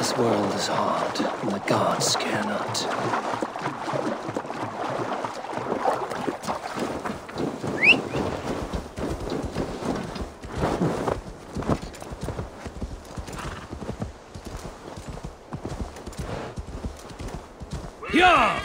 This world is hard, and the gods care not. Yeah!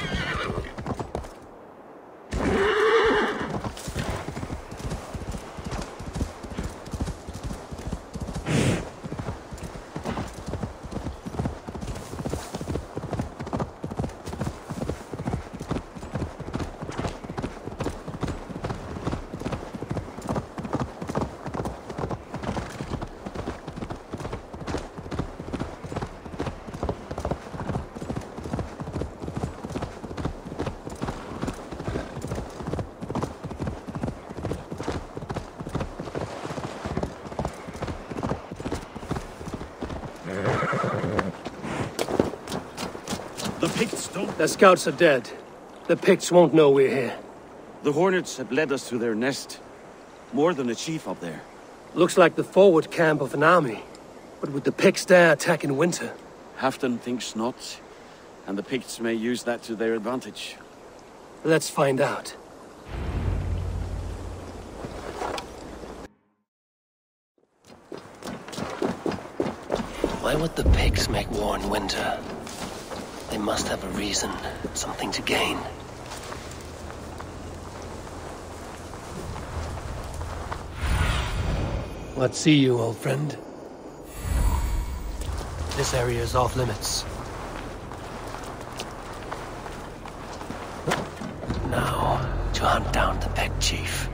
The Picts don't... The scouts are dead. The Picts won't know we're here. The Hornets have led us to their nest. More than a chief up there. Looks like the forward camp of an army. But with the Picts there attacking winter. Halfdan thinks not. And the Picts may use that to their advantage. Let's find out. Why would the Picts make war in winter? They must have a reason, something to gain. What see you, old friend? This area is off limits. Now, to hunt down the Pict chief.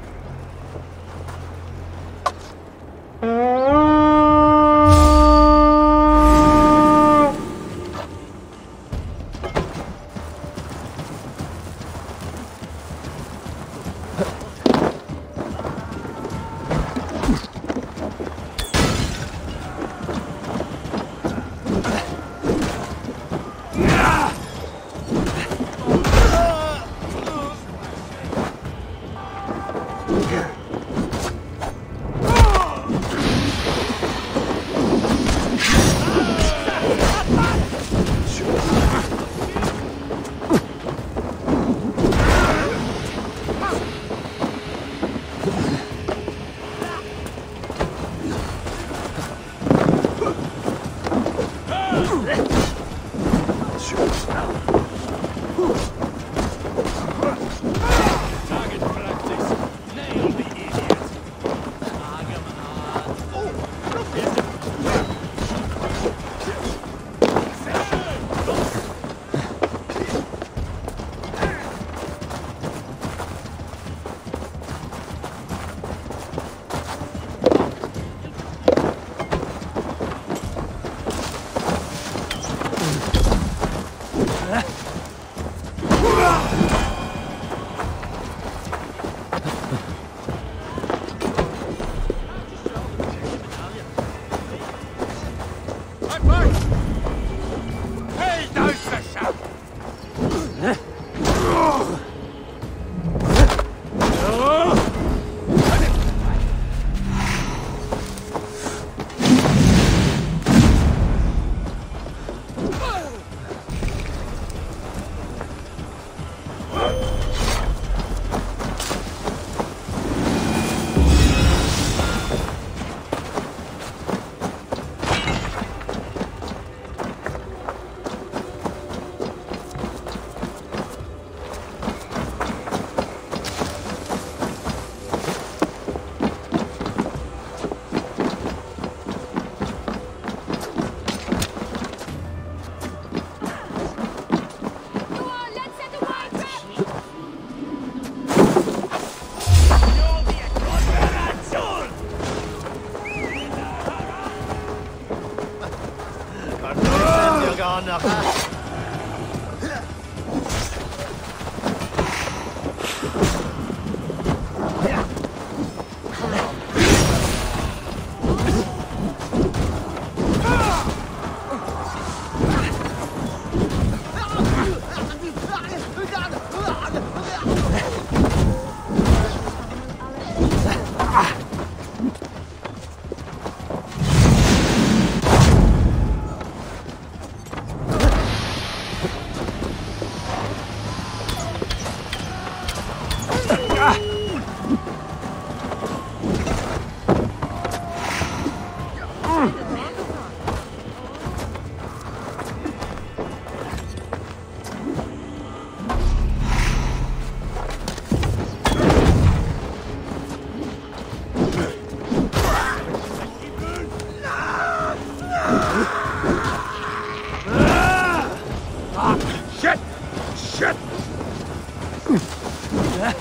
Go Yeah.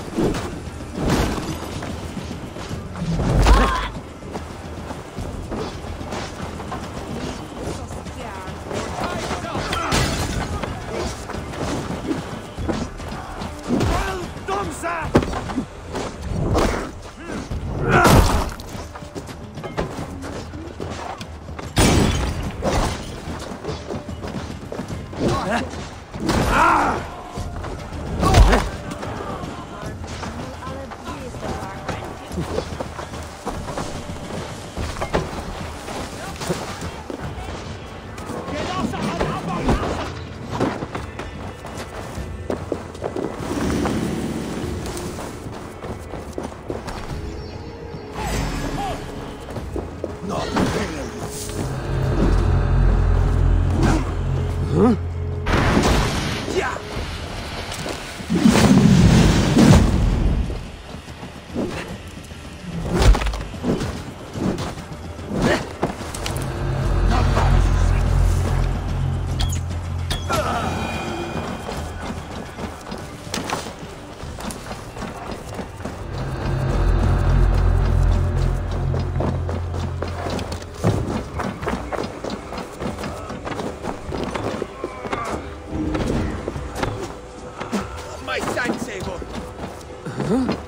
Huh?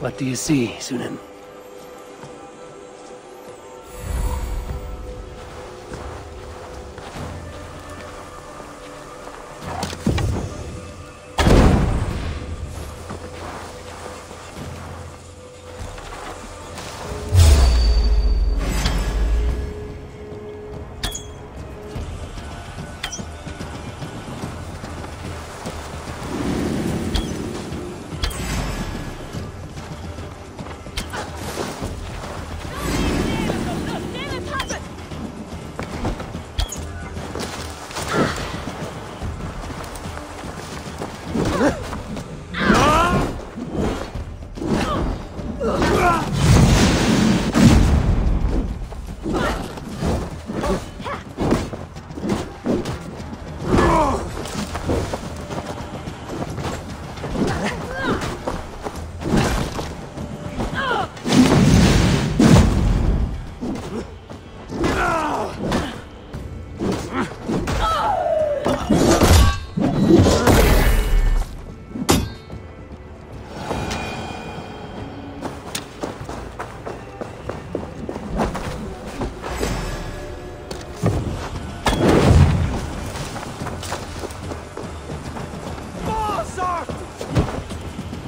What do you see, Sunan?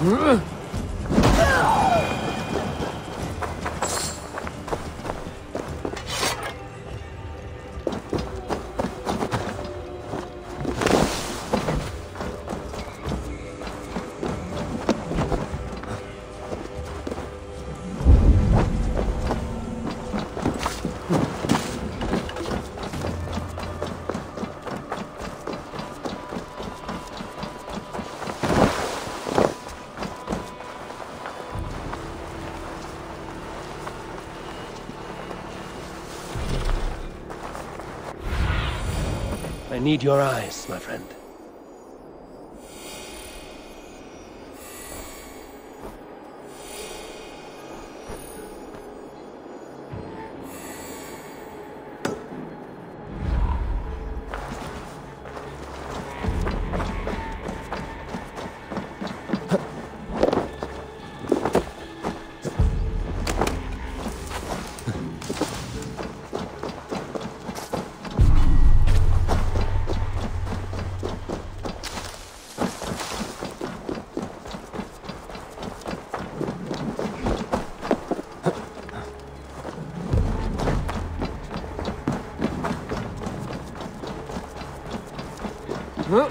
I need your eyes, my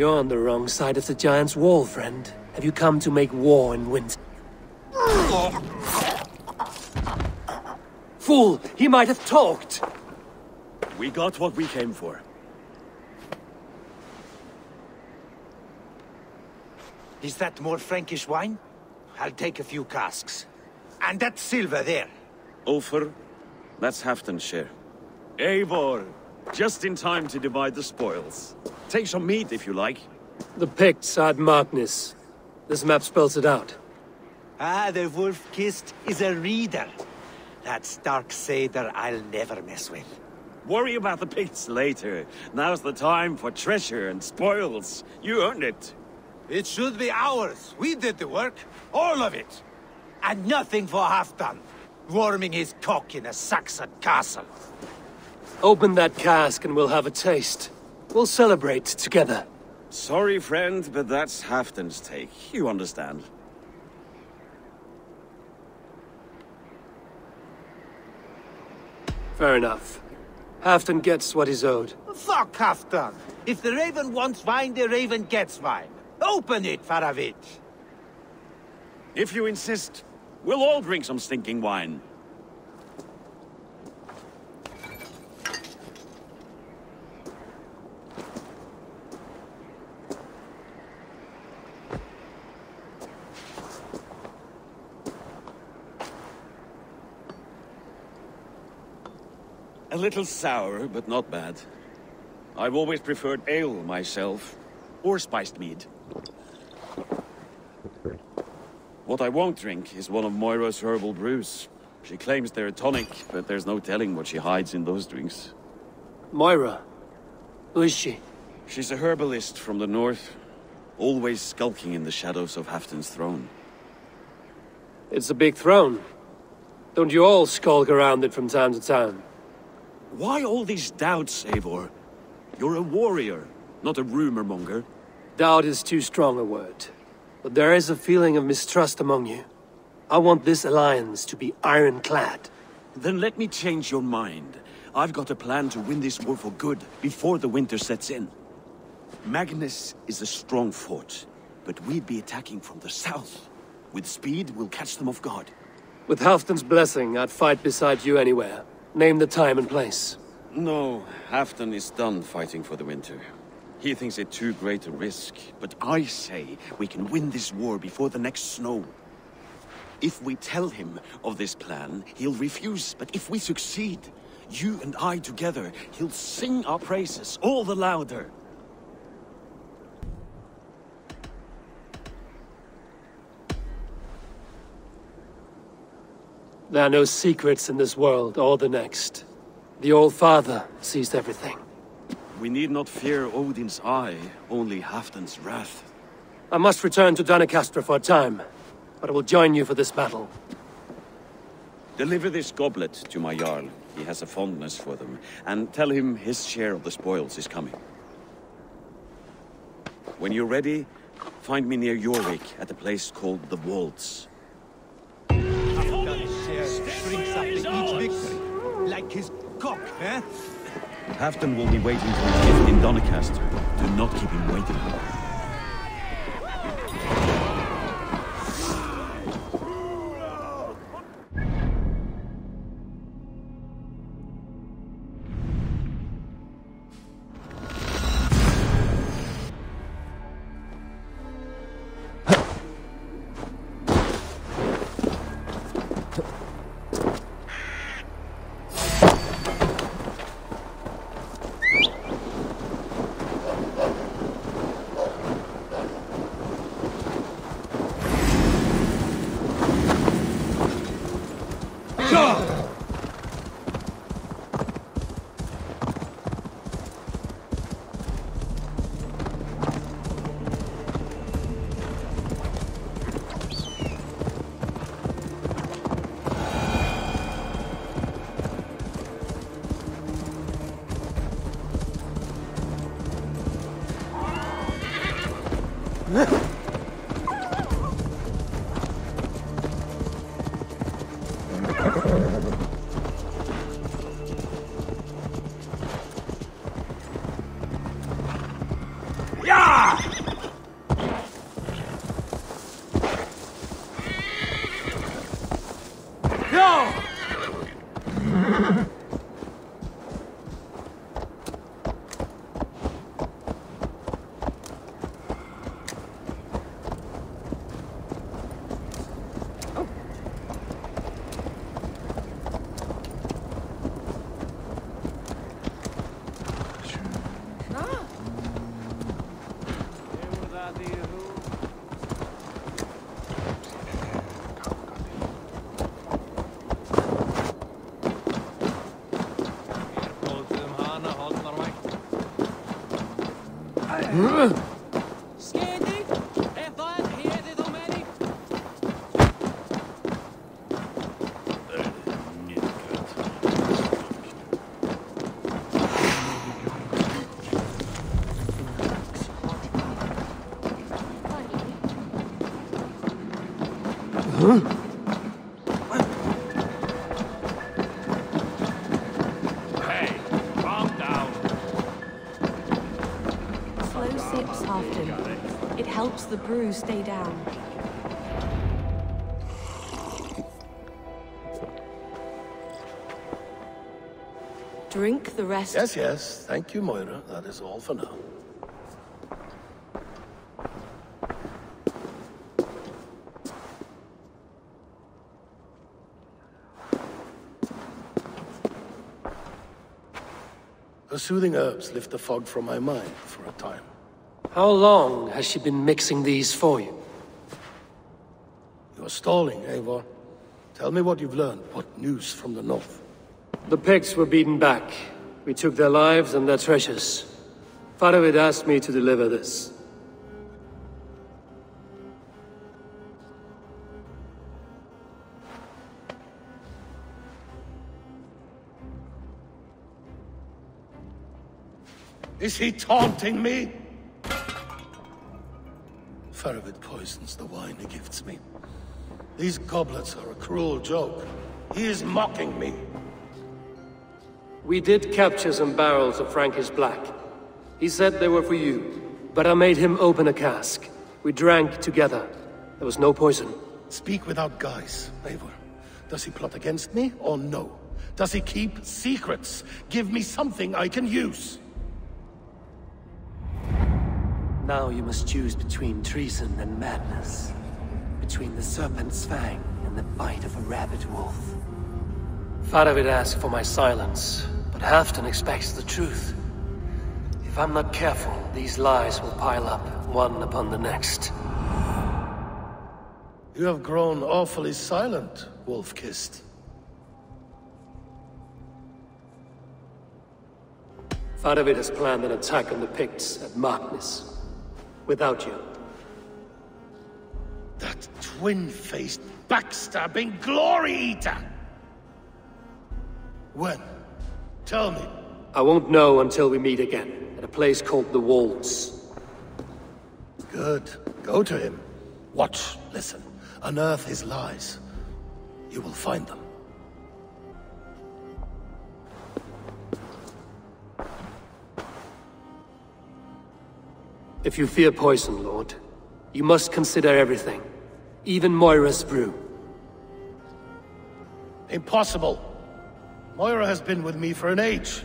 You're on the wrong side of the Giant's wall, friend. Have you come to make war in winter? Fool! He might have talked! We got what we came for. Is that more Frankish wine? I'll take a few casks. And that silver there. Ulfr, that's Halfdan's share. Eivor, just in time to divide the spoils. Take some meat if you like. The Picts are at Magnus. This map spells it out. Ah, the wolf-kissed is a reader. That Stark Seder I'll never mess with. Worry about the Picts later. Now's the time for treasure and spoils. You earned it. It should be ours. We did the work. All of it. And nothing for Halfdan. Warming his cock in a Saxon castle. Open that cask and we'll have a taste. We'll celebrate together. Sorry, friend, but that's Halfdan's take. You understand. Fair enough. Halfdan gets what he's owed. Fuck Halfdan! If the Raven wants wine, the Raven gets wine. Open it, Faravid! If you insist, we'll all drink some stinking wine. A little sour, but not bad. I've always preferred ale myself, or spiced mead. What I won't drink is one of Moira's herbal brews. She claims they're a tonic, but there's no telling what she hides in those drinks. Moira. Who is she? She's a herbalist from the north, always skulking in the shadows of Halfdan's throne. It's a big throne. Don't you all skulk around it from time to time? Why all these doubts, Eivor? You're a warrior, not a rumor monger. Doubt is too strong a word. But there is a feeling of mistrust among you. I want this alliance to be ironclad. Then let me change your mind. I've got a plan to win this war for good, before the winter sets in. Magnus is a strong fort, but we'd be attacking from the south. With speed, we'll catch them off guard. With Halfdan's blessing, I'd fight beside you anywhere. Name the time and place. No, Halfdan is done fighting for the winter. He thinks it too great a risk, but I say we can win this war before the next snow. If we tell him of this plan, he'll refuse, but if we succeed, you and I together, he'll sing our praises all the louder. There are no secrets in this world or the next. The Old Father sees everything. We need not fear Odin's eye, only Halfdan's wrath. I must return to Doncaster for a time, but I will join you for this battle. Deliver this goblet to my Jarl. He has a fondness for them. And tell him his share of the spoils is coming. When you're ready, find me near Jorvik at a place called the Waltz. His cock, eh? Halfdan will be waiting for his gift in Doncaster. Do not keep him waiting. Huh? Hey, calm down. Slow sips often. It helps the brew stay down. Drink the rest. Yes, yes. Thank you, Moira. That is all for now. Soothing herbs lift the fog from my mind for a time. How long has she been mixing these for you? You're stalling, Eivor. Tell me what you've learned. What news from the north? The pigs were beaten back. We took their lives and their treasures. Faravid asked me to deliver this. Is he taunting me? Faravid poisons the wine he gifts me. These goblets are a cruel joke. He is mocking me. We did capture some barrels of Frankish Black. He said they were for you, but I made him open a cask. We drank together. There was no poison. Speak without guise, Eivor. Does he plot against me, or no? Does he keep secrets? Give me something I can use. Now you must choose between treason and madness. Between the serpent's fang and the bite of a rabid wolf. Faravid asked for my silence, but Halfdan expects the truth. If I'm not careful, these lies will pile up, one upon the next. You have grown awfully silent, Wolf-Kissed. Faravid has planned an attack on the Picts at Markness. Without you. That twin-faced, backstabbing glory eater! When? Tell me. I won't know until we meet again, at a place called The Walls. Good. Go to him. Watch, listen. Unearth his lies. You will find them. If you fear poison, Lord, you must consider everything. Even Moira's brew. Impossible. Moira has been with me for an age.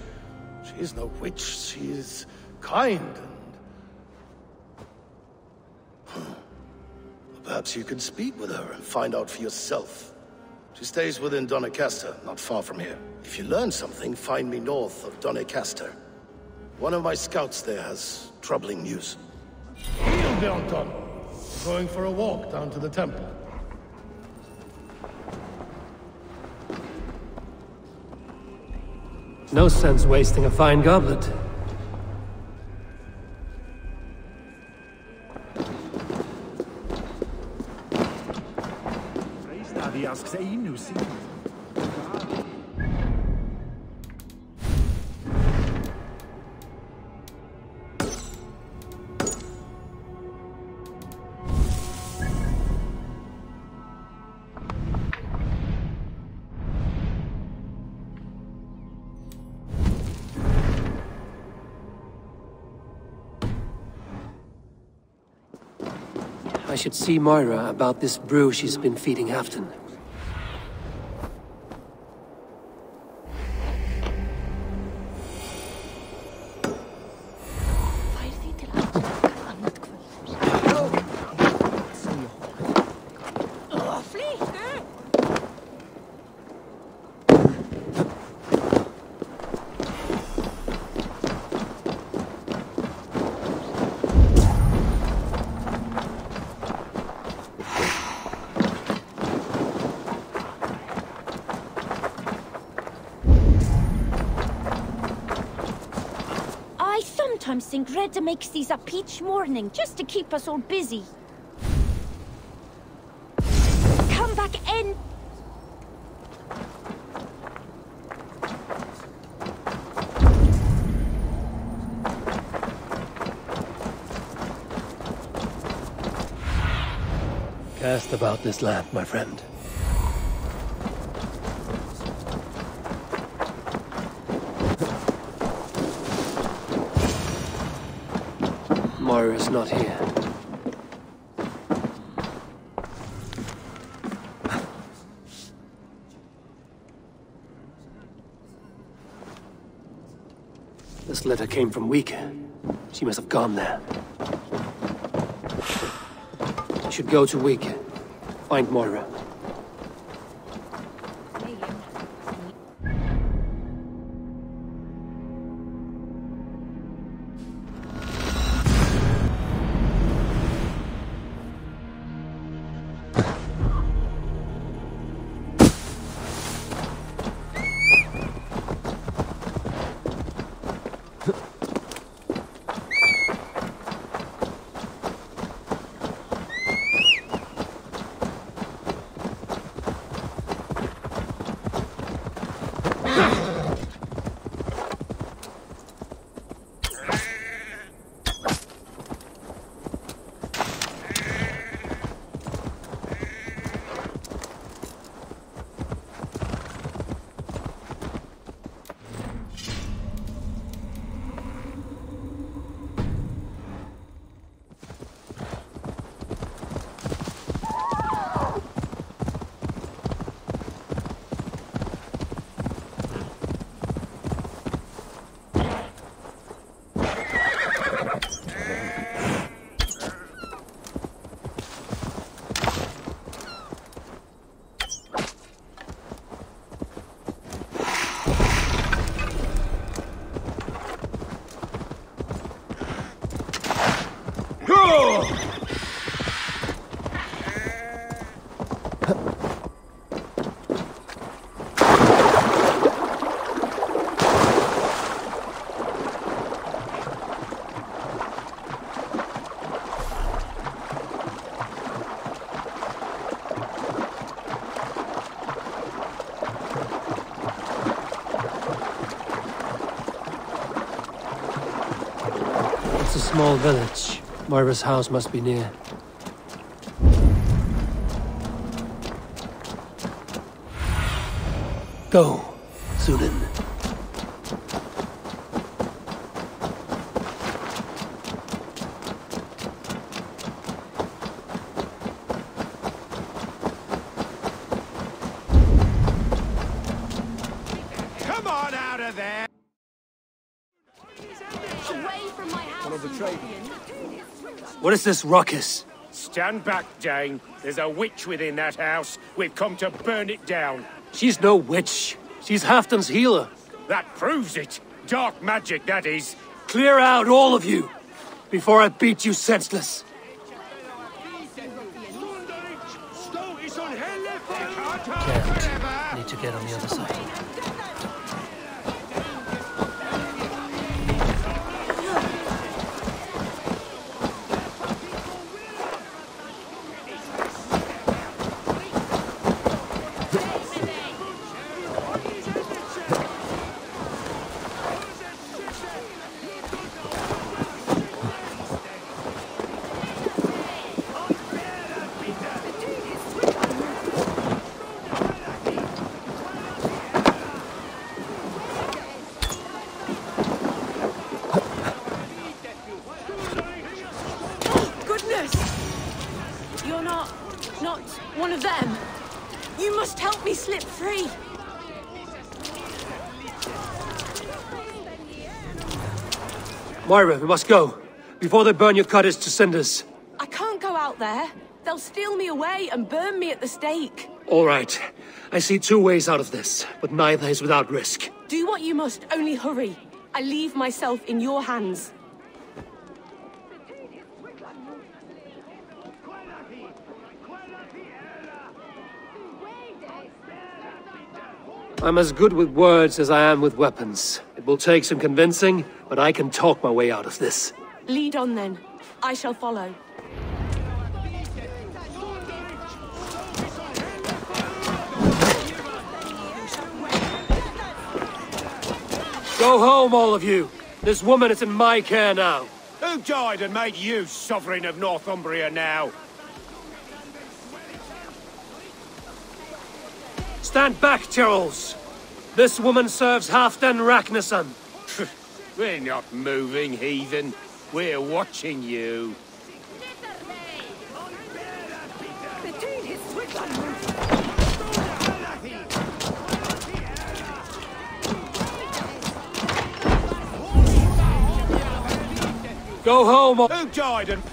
She is no witch. She is kind and... Perhaps you can speak with her and find out for yourself. She stays within Doncaster, not far from here. If you learn something, find me north of Doncaster. One of my scouts there has troubling news. Heel, Belton! Going for a walk down to the temple. No sense wasting a fine goblet. Daddy asks Ainu, see? I should see Moira about this brew she's been feeding Halfdan. Think Redda makes these up each morning just to keep us all busy. Come back in. Cast about this land, my friend. Moira's not here. This letter came from Wika. She must have gone there. I should go to Wika. Find Moira. Village. Moira's house must be near. Go, Sunan. Come on out of there! Away from my house. One of the What is this ruckus? Stand back, Dane. There's a witch within that house. We've come to burn it down. She's no witch. She's Halfdan's healer. That proves it. Dark magic, that is. Clear out, all of you, before I beat you senseless. Can't. Need to get on the other side. Moira, we must go. Before they burn your cutters to cinders. I can't go out there. They'll steal me away and burn me at the stake. All right. I see two ways out of this, but neither is without risk. Do what you must, only hurry. I leave myself in your hands. I'm as good with words as I am with weapons. It will take some convincing, but I can talk my way out of this. Lead on then. I shall follow. Go home, all of you. This woman is in my care now. Who died and made you sovereign of Northumbria now? Stand back, Tyrrells. This woman serves Halfdan Ragnarsson. We're not moving, heathen. We're watching you. Go home Who died and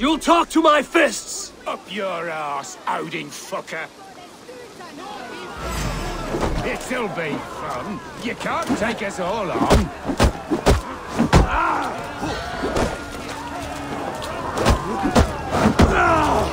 you'll talk to my fists! up your ass, Odin fucker? It'll be fun. You can't take us all on. Now,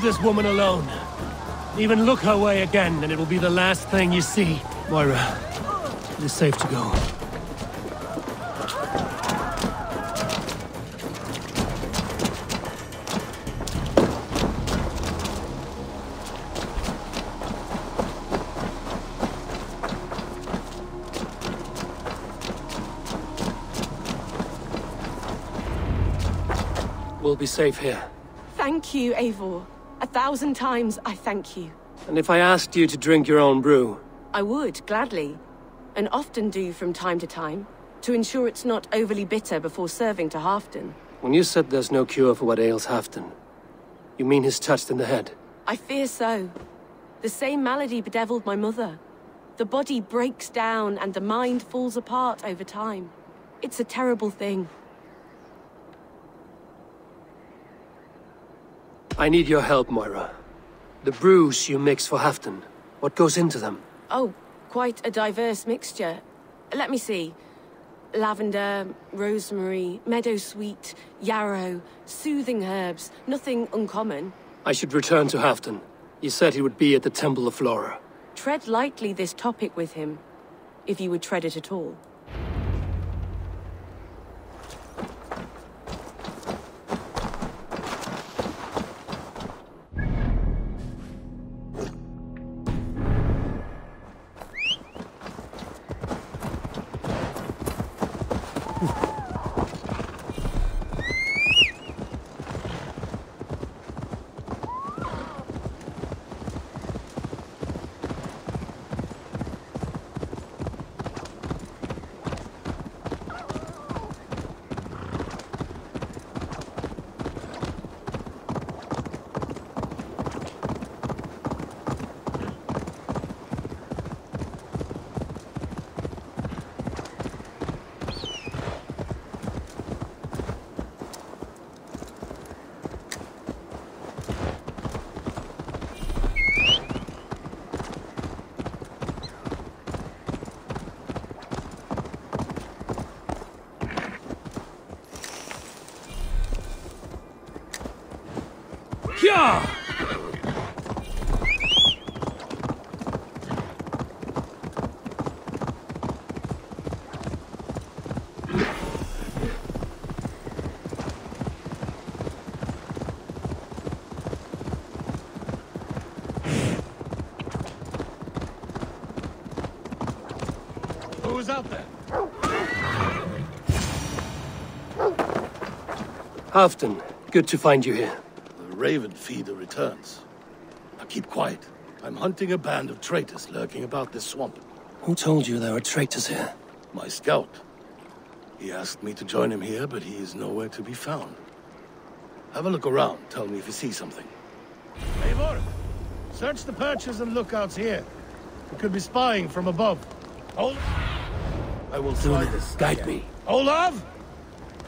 leave this woman alone. Even look her way again, and it will be the last thing you see. Moira, it is safe to go. We'll be safe here. Thank you, Eivor. A thousand times I thank you. And if I asked you to drink your own brew, I would, gladly. And often do from time to time, to ensure it's not overly bitter before serving to Halfdan. when you said there's no cure for what ails Halfdan, you mean he's touched in the head? I fear so. The same malady bedeviled my mother. The body breaks down and the mind falls apart over time. It's a terrible thing. I need your help, Moira. The brews you mix for Halfdan, what goes into them? Oh, quite a diverse mixture. Let me see. Lavender, rosemary, meadowsweet, yarrow, soothing herbs, nothing uncommon. I should return to Halfdan. You said he would be at the Temple of Flora. Tread lightly this topic with him, if you would tread it at all. Kya! Who's out there? Halfdan, good to find you here. The Raven Feeder returns. Now keep quiet. I'm hunting a band of traitors lurking about this swamp. Who told you there are traitors here? My scout. He asked me to join him here, but he is nowhere to be found. Have a look around. Tell me if you see something. Eivor, search the perches and lookouts here. We could be spying from above. Ol I will slide this. guide me. Olav?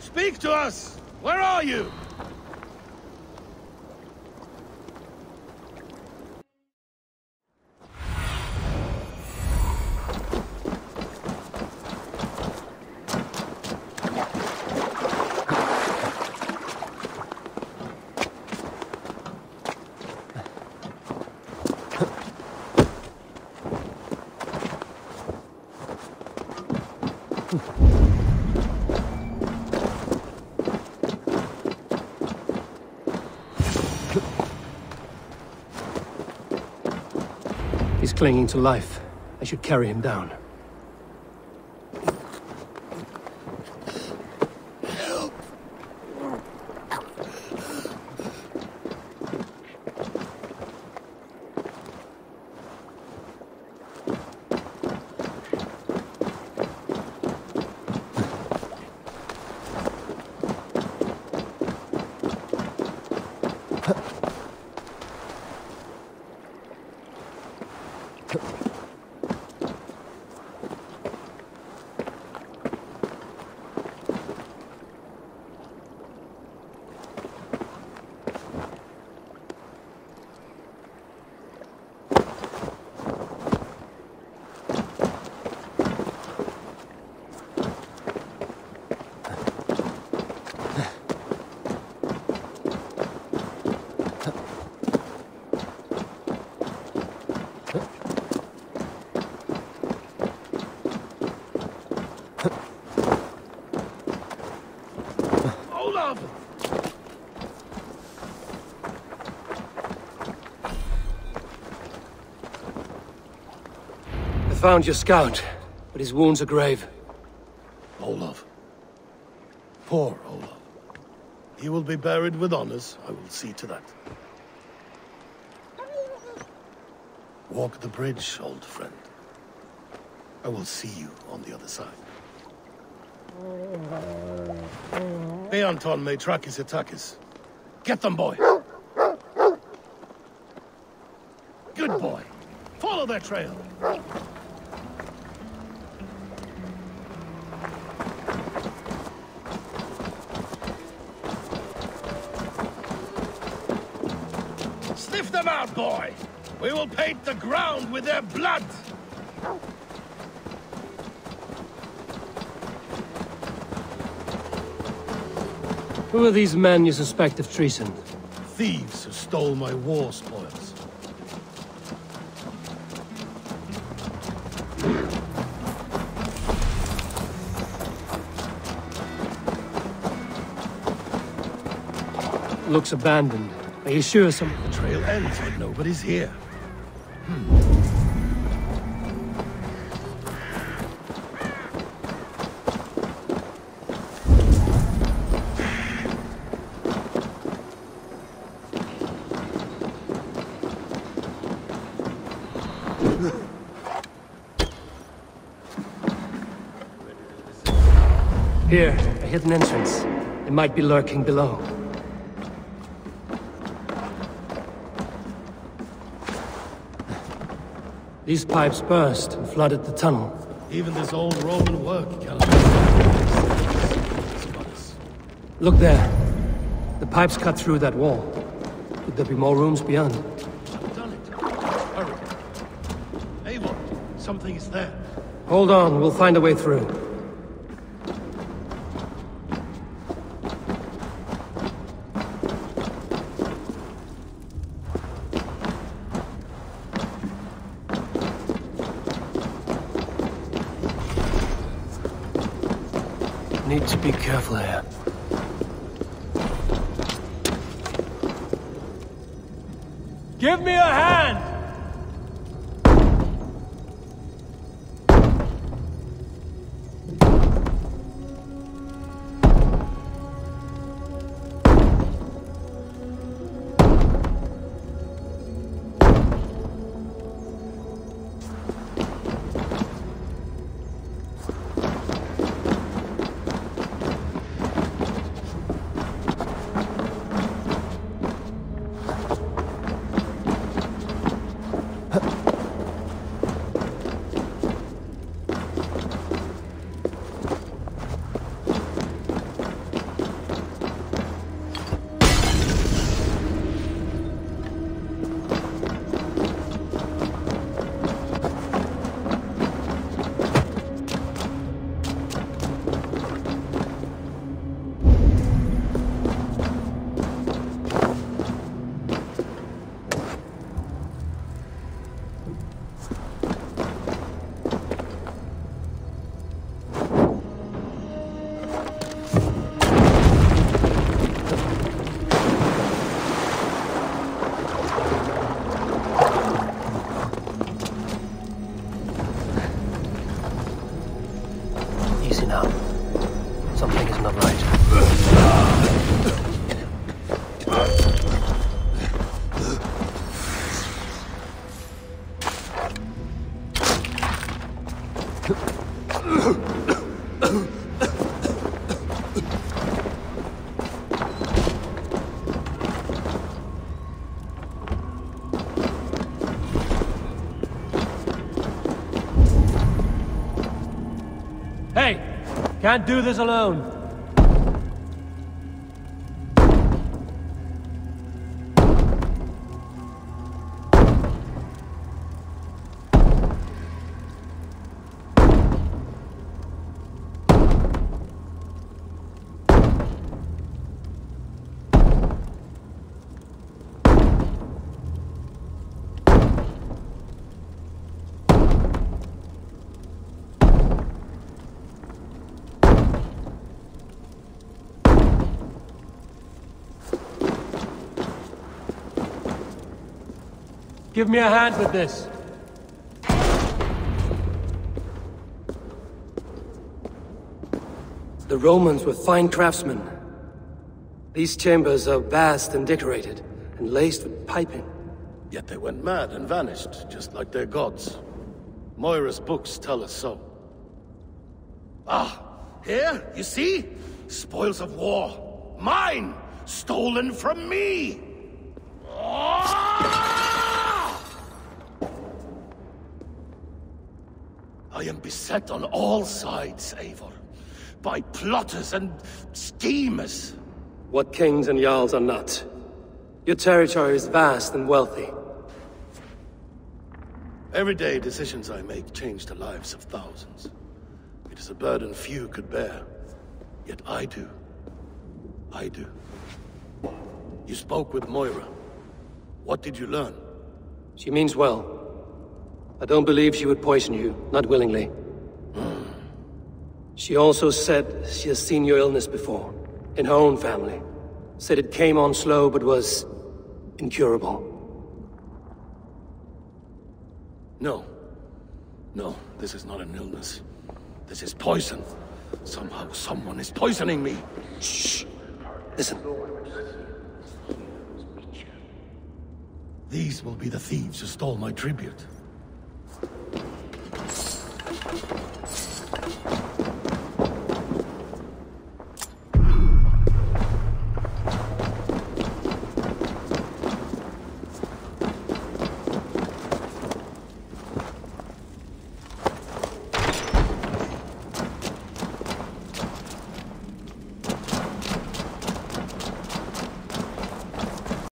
Speak to us! Where are you? He's clinging to life. I should carry him down. Found your scout, but his wounds are grave. Olaf. Poor Olaf. He will be buried with honors. I will see to that. Walk the bridge, old friend. I will see you on the other side. Beanton Maitrakis Atakis. Get them, boy! Good boy. Follow their trail. Boy! We will paint the ground with their blood! Who are these men you suspect of treason? Thieves who stole my war spoils. Looks abandoned. Are you sure some... The trail ends when nobody's here. Here, a hidden entrance. They might be lurking below. These pipes burst and flooded the tunnel. Even this old Roman work cannot... Look there. The pipes cut through that wall. Could there be more rooms beyond? I've done it. Hurry. Eivor, something is there. Hold on, we'll find a way through. Need to Can't do this alone. Give me a hand with this. The Romans were fine craftsmen. These chambers are vast and decorated, and laced with piping. Yet they went mad and vanished, just like their gods. Moira's books tell us so. Ah, here, you see? Spoils of war. Mine! Stolen from me! I am beset on all sides, Eivor. By plotters and schemers. What kings and jarls are not. Your territory is vast and wealthy. Everyday decisions I make change the lives of thousands. It is a burden few could bear. Yet I do. I do. You spoke with Moira. What did you learn? She means well. I don't believe she would poison you, not willingly. Hmm. She also said she has seen your illness before, in her own family. Said it came on slow, but was incurable. No. No, this is not an illness. This is poison. Somehow someone is poisoning me. Shh. Listen. These will be the thieves who stole my tribute. Thank you.